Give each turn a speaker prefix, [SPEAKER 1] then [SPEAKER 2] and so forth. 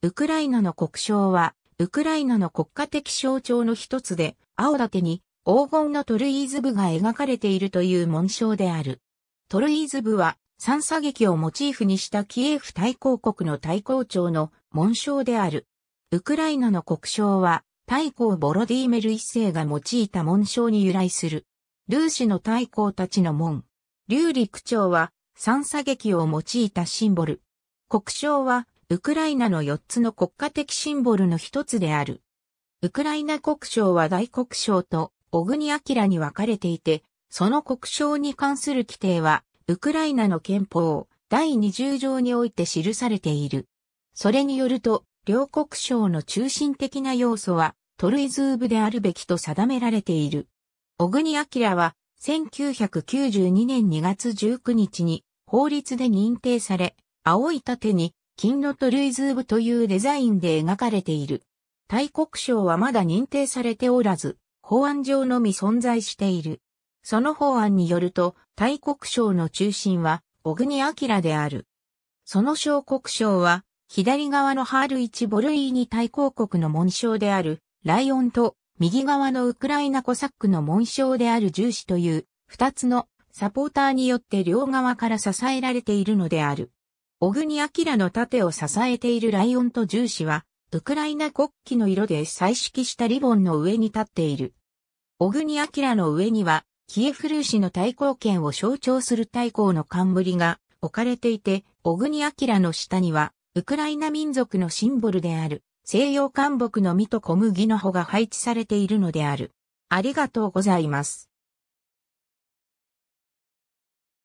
[SPEAKER 1] ウクライナの国章は、ウクライナの国家的象徴の一つで、青盾に黄金のトルイーズ部が描かれているという紋章である。トルイーズ部は、三叉劇をモチーフにしたキエフ対抗国の対抗庁の紋章である。ウクライナの国章は、太閤ボロディーメル一世が用いた紋章に由来する。ルーシの太閤たちの門。竜陸長は三叉劇を用いたシンボル。国章はウクライナの4つの国家的シンボルの一つである。ウクライナ国章は大国章と小国明に分かれていて、その国章に関する規定は、ウクライナの憲法第20条において記されている。それによると、両国章の中心的な要素は、トルイズーブであるべきと定められている。小国明は、1992年2月19日に法律で認定され、青い盾に金のトルイズーブというデザインで描かれている。大国章はまだ認定されておらず、法案上のみ存在している。その法案によると、大国章の中心は、小国明である。その小国章は、左側のハール1ボルイーニ大公国の紋章である、ライオンと、右側のウクライナコサックの紋章である重視という、二つのサポーターによって両側から支えられているのである。小国明の盾を支えているライオンと重視は、ウクライナ国旗の色で彩色したリボンの上に立っている。小国明の上には、キエフルーシの対抗権を象徴する対抗の冠が置かれていて、小国明の下には、ウクライナ民族のシンボルである、西洋漢木の実と小麦の穂が配置されているのである。ありがとうございます。